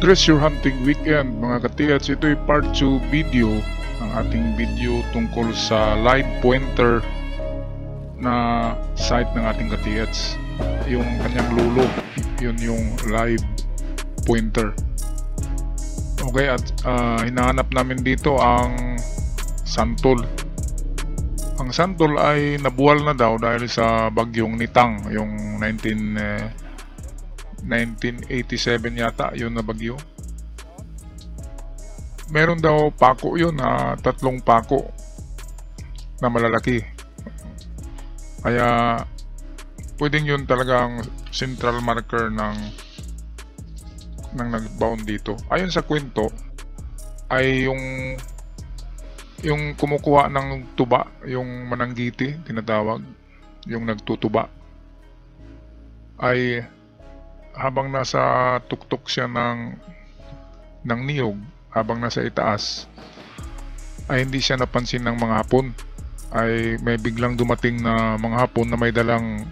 Treasure Hunting Weekend mga katiyats, ito ay part 2 video ang ating video tungkol sa live pointer na site ng ating katiyats yung kanyang lulo. Yun yung live pointer. Okay at uh, hinahanap namin dito ang santol. Ang santol ay nabuwal na daw dahil sa bagyong nitang yung 19 uh, 1987 yata yun na bagyo. Meron daw pako yun na tatlong pako na malalaki. Kaya pwedeng yun talagang central marker ng ng nagbound dito. Ayon sa kwento ay yung yung kumukuha ng tuba yung mananggiti tinatawag yung nagtutuba ay habang nasa tuktok siya ng ng niyog habang nasa itaas ay hindi siya napansin ng mga hapon. Ay may biglang dumating na mga hapon na may dalang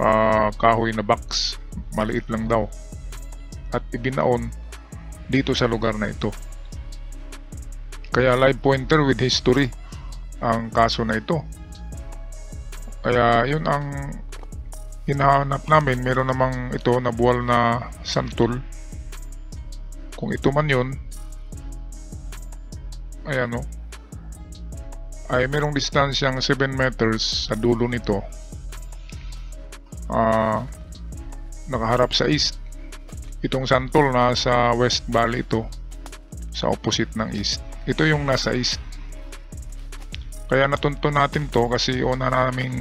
uh, kahoy na box. Maliit lang daw. At ibinaon dito sa lugar na ito. Kaya live pointer with history ang kaso na ito. Kaya yun ang hinahanap namin meron namang ito na buwal na santol. Kung ito man yun ayan o ay merong distansyang 7 meters sa dulo nito. Uh, nakaharap sa east. Itong santol nasa west valley ito sa opposite ng east. Ito yung nasa east. Kaya natunto natin to kasi una naming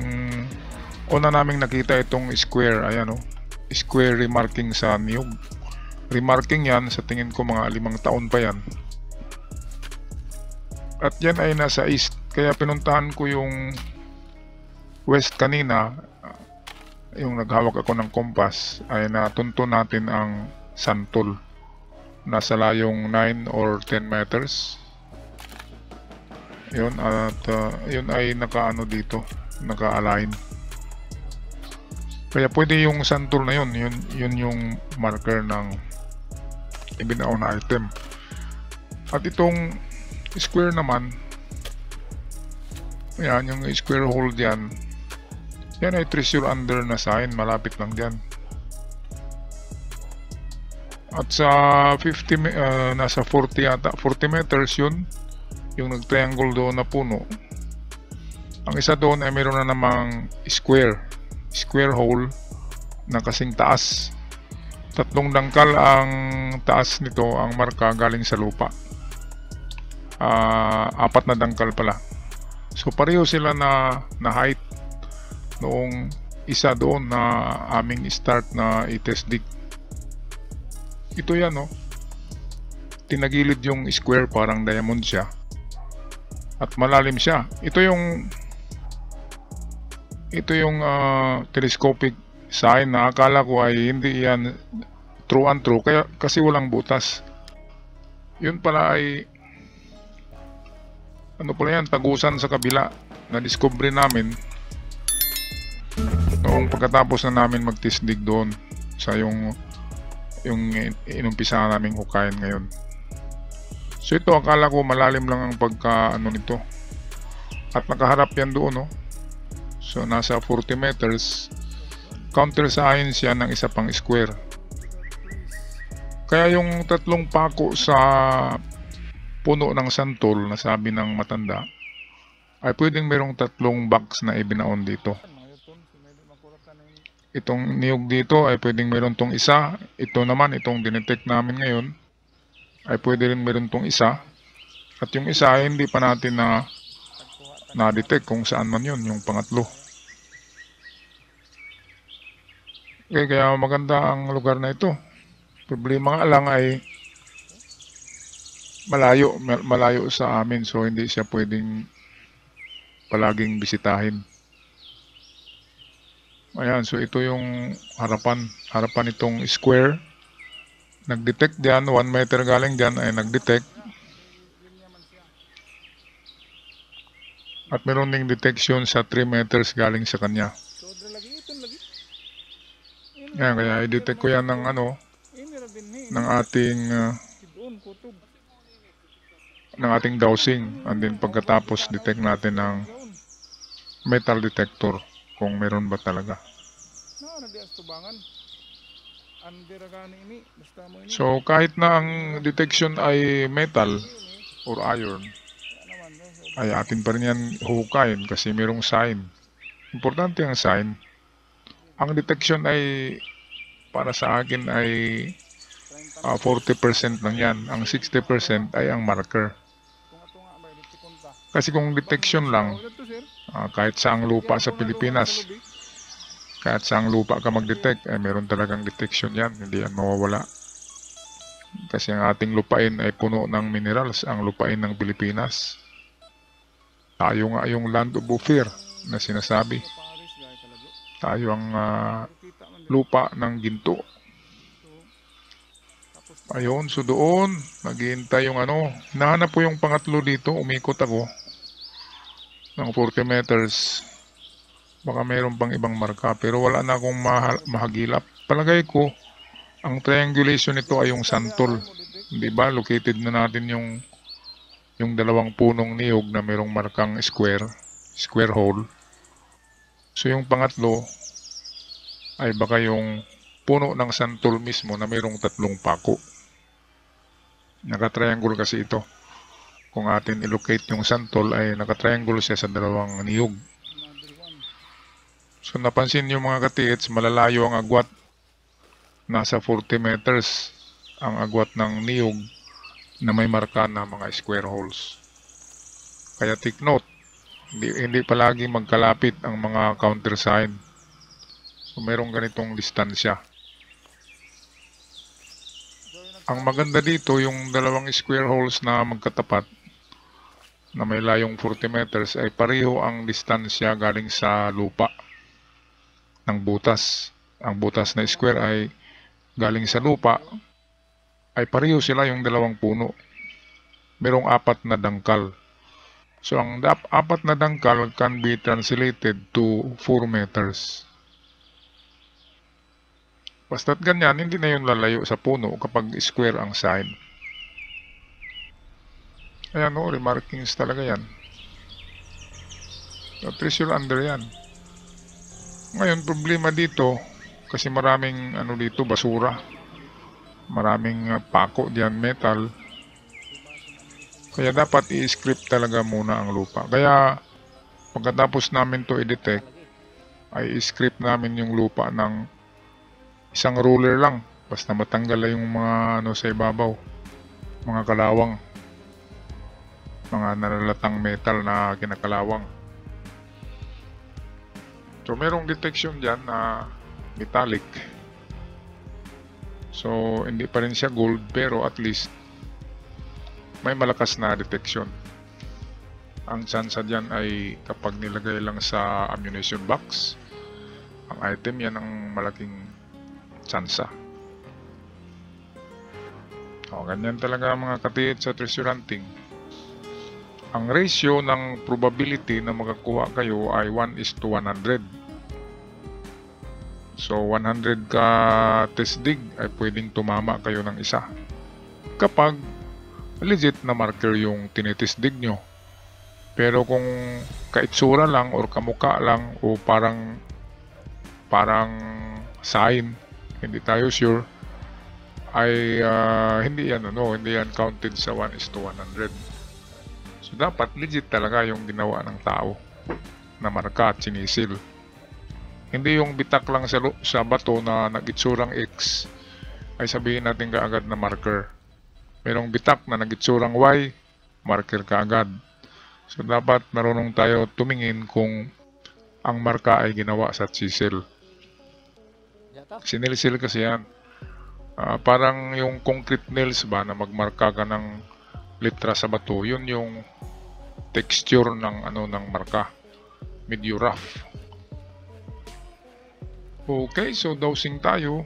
una naming nakita itong square ayan o square remarking sa niyog remarking yan sa tingin ko mga limang taon pa yan. At yan ay nasa east kaya pinuntahan ko yung west kanina. Yung naghawak ako ng compass ay natunto natin ang santol. Nasa layong 9 or 10 meters. Yun at uh, yun ay nakaano dito naka-align kaya pwede yung santol na yun, yun, yun yung marker ng ibinao na item. At itong square naman, yan, yung square hole dyan, yan ay treasure under na sign, malapit lang dyan. At sa 50, uh, nasa 40 yata, 40 meters yun, yung nag-triangle doon na puno. Ang isa doon ay meron na namang square square hole na kasing taas. Tatlong dangkal ang taas nito ang marka galing sa lupa. Uh, apat na dangkal pala. So pareho sila na, na height noong isa doon na aming start na i-test dig. Ito yan no. Tinagilid yung square parang diamond siya. At malalim siya. Ito yung ito yung uh, telescopic sign na akala ko ay hindi yan true and true kaya kasi walang butas. Yun pala ay ano pala yan tagusan sa kabila na discovery namin. Noong pagkatapos na namin magtisdig doon sa yung yung inumpisa naming hukayin ngayon. So ito akala ko malalim lang ang pagka ano nito at nakaharap yan doon no So nasa 40 meters. Counter science yan ng isa pang square. Kaya yung tatlong pako sa puno ng santol na sabi ng matanda ay pwedeng merong tatlong box na ibinaon dito. Itong niyog dito ay pwedeng meron tong isa. Ito naman, itong dinetect namin ngayon ay pwede rin meron tong isa. At yung isa ay hindi pa natin na na-detect kung saan man yun, yung pangatlo. Okay, kaya maganda ang lugar na ito. Problema nga lang ay malayo, malayo sa amin so hindi siya pwedeng palaging bisitahin. Ayan, so ito yung harapan, harapan itong square. Nag-detect diyan, 1 meter galing diyan ay nag-detect. At meron ding detection sa 3 meters galing sa kanya. Yan, kaya i-detect ko yan ng ano, ng ating uh, ng ating dowsing and then pagkatapos detect natin ng metal detector kung meron ba talaga. So kahit na ang detection ay metal or iron ay atin pa rin yan huhukayin kasi merong sign. Importante ang sign. Ang detection ay para sa akin ay uh, 40% lang yan. Ang 60% ay ang marker. Kasi kung detection lang, uh, kahit saang lupa sa Pilipinas, kahit saang lupa ka mag-detect, eh, meron talagang detection yan. Hindi yan mawawala. Kasi ang ating lupain ay puno ng minerals, ang lupain ng Pilipinas. Tayo nga yung land of Ophir na sinasabi. Tayo ang uh, lupa ng ginto. Ayun, so doon, naghihintay yung ano, nahanap po yung pangatlo dito, umikot ako ng 40 meters. Baka mayroon pang ibang marka pero wala na akong mahagilap. Palagay ko, ang triangulation nito ay yung santol. Di ba? Located na natin yung yung dalawang punong niyog na mayroong markang square, square hole. So yung pangatlo ay baka yung puno ng santol mismo na mayroong tatlong pako. Naka-triangle kasi ito kung atin ilocate yung santol ay nakatriangle siya sa dalawang niyog. So napansin nyo mga katiits, malalayo ang agwat. Nasa 40 meters ang agwat ng niyog na may marka na mga square holes. Kaya take note, hindi, hindi palagi magkalapit ang mga countersign. So merong ganitong distansya. Ang maganda dito, yung dalawang square holes na magkatapat, na may layong 40 meters ay pareho ang distansya galing sa lupa ng butas. Ang butas na square ay galing sa lupa ay pareho sila yung dalawang puno. Merong apat na dangkal. So ang apat na dangkal can be translated to 4 meters. Basta't ganyan, hindi na yun lalayo sa puno kapag square ang sign. Ayan o, remarkings talaga yan. So, treasure under yan. Ngayon, problema dito, kasi maraming ano dito, basura. Maraming uh, pako diyan, metal. Kaya dapat i-script talaga muna ang lupa. Kaya, pagkatapos namin to i-detect, ay i-script namin yung lupa ng isang ruler lang. Basta matanggal yung mga ano sa ibabaw. Mga kalawang mga nalalatang metal na kinakalawang. So, merong detection dyan na metallic. So, hindi pa rin siya gold pero at least may malakas na detection. Ang tsansa dyan ay kapag nilagay lang sa ammunition box, ang item yan ang malaking tsansa. O, ganyan talaga mga katiit sa treasure hunting ang ratio ng probability na makakuha kayo ay 1 is to 100. So 100 ka test dig ay pwedeng tumama kayo ng isa. Kapag legit na marker yung tinitest dig nyo. Pero kung kaitsura lang or kamuka lang o parang parang sign, hindi tayo sure, ay uh, hindi yan ano, hindi yan counted sa 1 is to 100. So, dapat legit talaga yung ginawa ng tao na marka at sinisil. Hindi yung bitak lang sa, sa bato na nagitsurang X ay sabihin natin kaagad na marker. Merong bitak na nagitsurang Y, marker kaagad. So dapat marunong tayo tumingin kung ang marka ay ginawa sa chisel. Sinilsil kasi yan. Uh, parang yung concrete nails ba na magmarka ka ng litra sa bato, yun yung texture ng ano ng marka. Medyo rough. Okay, so dowsing tayo.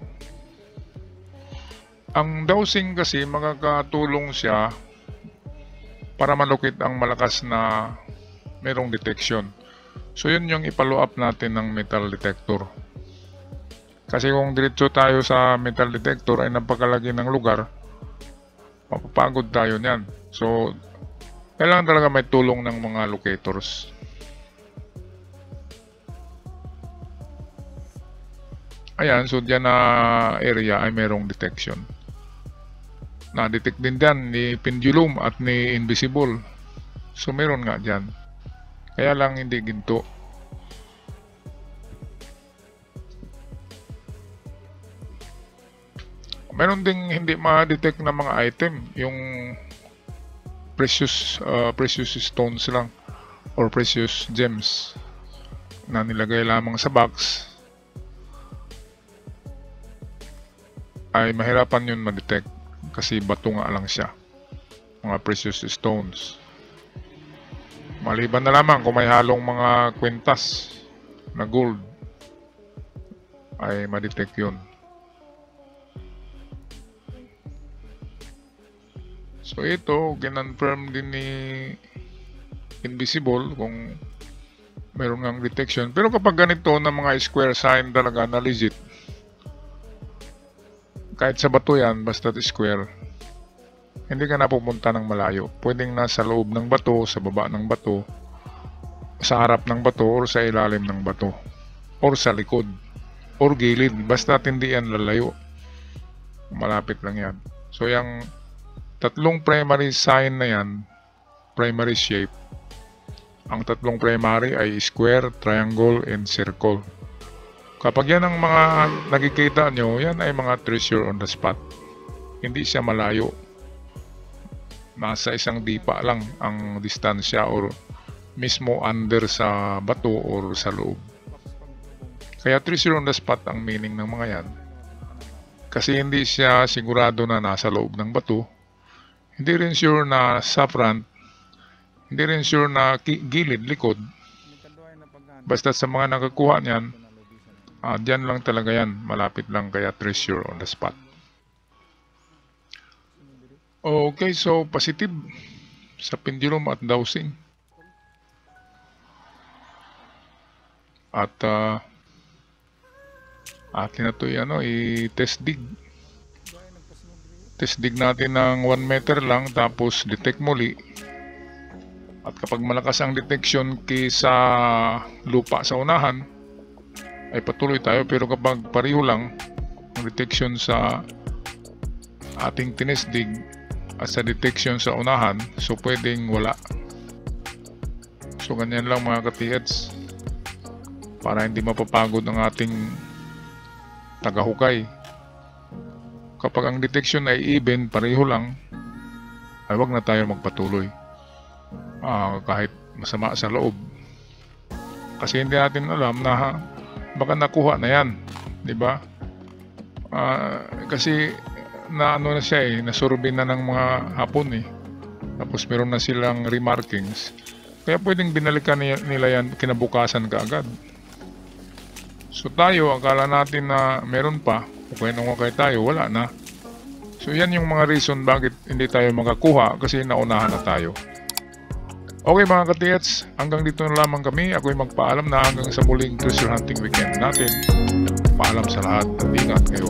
Ang dowsing kasi makakatulong siya para malukit ang malakas na merong detection. So yun yung ipalo up natin ng metal detector. Kasi kung diretso tayo sa metal detector ay napakalagi ng lugar, mapapagod tayo niyan. So, kailangan talaga may tulong ng mga locators. Ayan, so dyan na area ay merong detection. Na-detect din dyan ni pendulum at ni invisible. So meron nga dyan. Kaya lang hindi ginto. Meron ding hindi ma-detect na mga item. Yung precious uh, precious stones lang or precious gems na nilagay lamang sa box ay mahirapan yun ma-detect kasi bato nga lang siya. Mga precious stones. Maliban na lamang kung may halong mga kwintas na gold ay ma-detect yun. So ito kinonfirm din ni invisible kung meron ngang detection. Pero kapag ganito na mga square sign talaga na legit kahit sa bato yan, basta square, hindi ka na pupunta ng malayo. Pwedeng nasa loob ng bato, sa baba ng bato, sa harap ng bato, or sa ilalim ng bato, or sa likod, or gilid. Basta hindi yan lalayo. Malapit lang yan. So, yung tatlong primary sign na yan, primary shape, ang tatlong primary ay square, triangle, and circle. Kapag yan ang mga nakikita nyo, yan ay mga treasure on the spot. Hindi siya malayo. Nasa isang dipa lang ang distansya or mismo under sa bato or sa loob. Kaya treasure on the spot ang meaning ng mga yan. Kasi hindi siya sigurado na nasa loob ng bato. Hindi rin sure na sa front. Hindi rin sure na gilid, likod. Basta sa mga nakakuha niyan, Ah, diyan lang talaga yan. Malapit lang kaya treasure on the spot. Okay, so positive sa pendulum at dowsing. At uh, atin na ito ano, i-test dig. Test dig natin ng 1 meter lang tapos detect muli. At kapag malakas ang detection kaysa lupa sa unahan, ay patuloy tayo pero kapag pareho lang ang detection sa ating tinesdig at sa detection sa unahan so pwedeng wala. So ganyan lang mga katihats para hindi mapapagod ang ating tagahukay. Kapag ang detection ay even pareho lang ay wag na tayo magpatuloy. Uh, kahit masama sa loob. Kasi hindi natin alam na baka nakuha na yan, 'di ba? Uh, kasi na ano na siya eh, nasurvey na ng mga hapon eh. Tapos meron na silang remarkings. Kaya pwedeng binalikan nila yan kinabukasan kaagad. So tayo, akala natin na meron pa. Okay nung okay tayo, wala na. So yan yung mga reason bakit hindi tayo makakuha kasi naunahan na tayo. Okay mga katiyats, hanggang dito na lamang kami. Ako'y magpaalam na hanggang sa muling treasure hunting weekend natin. Paalam sa lahat at ingat kayo.